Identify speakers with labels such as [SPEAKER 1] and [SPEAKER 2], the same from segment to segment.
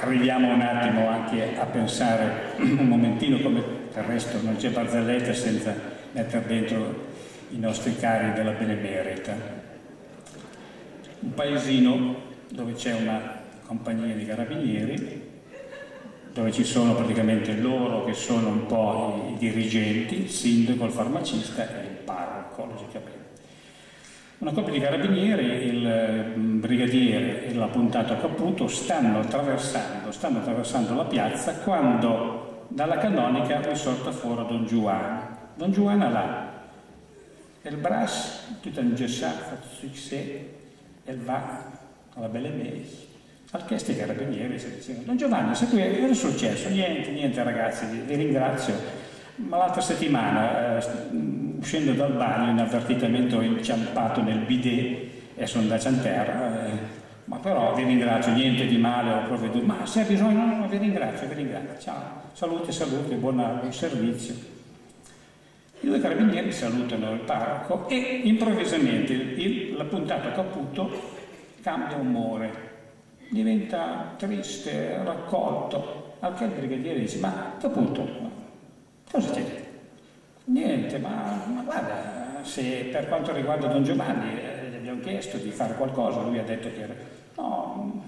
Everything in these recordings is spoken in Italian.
[SPEAKER 1] arriviamo un attimo anche a pensare un momentino come del resto non c'è barzelletta senza mettere dentro i nostri cari della Benemerita. Un paesino dove c'è una compagnia di carabinieri, dove ci sono praticamente loro che sono un po' i dirigenti, il sindaco, il farmacista e il parroco, logicamente. Una coppia di carabinieri, il brigadiere e l'appuntato Caputo stanno attraversando, stanno attraversando la piazza quando dalla canonica risorta fuori Don Giovanni. Don Giovanni là, il brasso, tutto ingessato, succès, e va alla belle mesi. Al che sti carabinieri si dicevano, Don Giovanni, se qui è successo? Niente, niente ragazzi, vi ringrazio. Ma l'altra settimana, eh, uscendo dal bagno, inavvertitamente ho inciampato nel bidet e sono andato in terra. Eh, ma però vi ringrazio, niente di male ho provveduto. Ma se ha bisogno, no, no, vi ringrazio, vi ringrazio. Ciao, salute, salute, buon, servizio. I due carabinieri salutano il parroco e improvvisamente la puntata Caputo cambia umore diventa triste, raccolto, al che il brigadiere dice, ma Caputo, cosa c'è? Niente, ma, ma, guarda, se per quanto riguarda Don Giovanni eh, gli abbiamo chiesto di fare qualcosa, lui ha detto che no,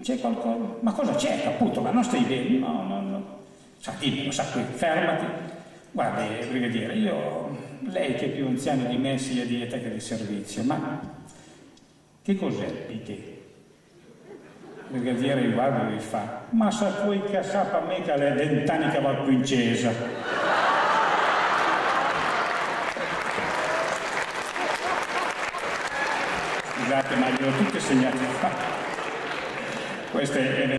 [SPEAKER 1] c'è qualcosa, ma cosa c'è Caputo? Ma non stai bene? No, no, no. Sa, dimmi, sa qui, fermati. Guarda, brigadiere, io, lei che è più anziano di me sia di età che di servizio, ma che cos'è il bidet? Il brigadiere il guarda e gli fa, ma sa poi che sappa me che le vent'anni che va qui in chiesa. Scusate, ma glielo tutte segnate. Questo è